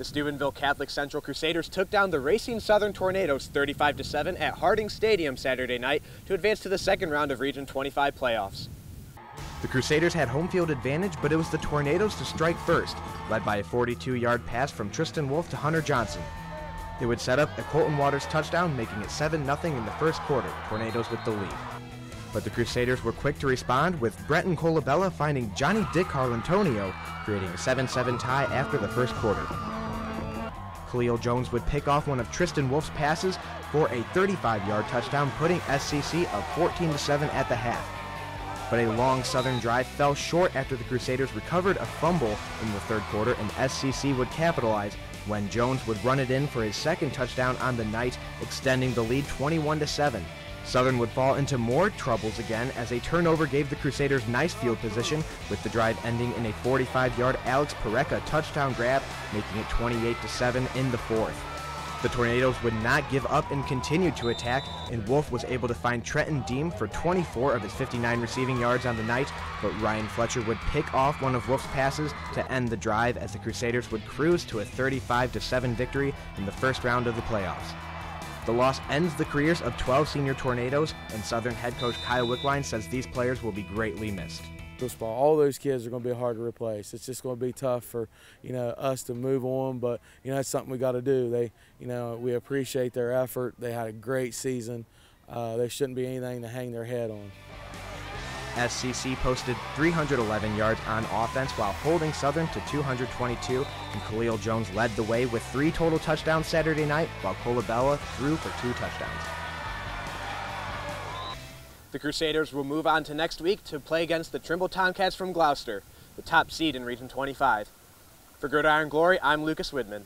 The Steubenville Catholic Central Crusaders took down the Racine Southern Tornadoes 35-7 at Harding Stadium Saturday night to advance to the second round of Region 25 playoffs. The Crusaders had home field advantage, but it was the Tornadoes to strike first, led by a 42-yard pass from Tristan Wolf to Hunter Johnson. They would set up a Colton Waters touchdown, making it 7-0 in the first quarter, Tornadoes with the lead. But the Crusaders were quick to respond, with Brenton Colabella finding Johnny DiCarlantonio, creating a 7-7 tie after the first quarter. Khalil Jones would pick off one of Tristan Wolf's passes for a 35-yard touchdown, putting SCC up 14-7 at the half. But a long Southern drive fell short after the Crusaders recovered a fumble in the third quarter, and SCC would capitalize when Jones would run it in for his second touchdown on the night, extending the lead 21-7. Southern would fall into more troubles again as a turnover gave the Crusaders nice field position, with the drive ending in a 45-yard Alex Pareca touchdown grab, making it 28-7 in the fourth. The Tornadoes would not give up and continued to attack, and Wolf was able to find Trenton Deem for 24 of his 59 receiving yards on the night, but Ryan Fletcher would pick off one of Wolf's passes to end the drive as the Crusaders would cruise to a 35-7 victory in the first round of the playoffs. The loss ends the careers of 12 senior Tornadoes, and Southern head coach Kyle Wickline says these players will be greatly missed. All those kids are going to be hard to replace. It's just going to be tough for you know us to move on, but you know that's something we got to do. They, you know, we appreciate their effort. They had a great season. Uh, there shouldn't be anything to hang their head on. SCC posted 311 yards on offense while holding Southern to 222, and Khalil Jones led the way with three total touchdowns Saturday night, while Colabella threw for two touchdowns. The Crusaders will move on to next week to play against the Trimble Tomcats from Glouster, the top seed in Region 25. For Gridiron Glory, I'm Lucas Widman.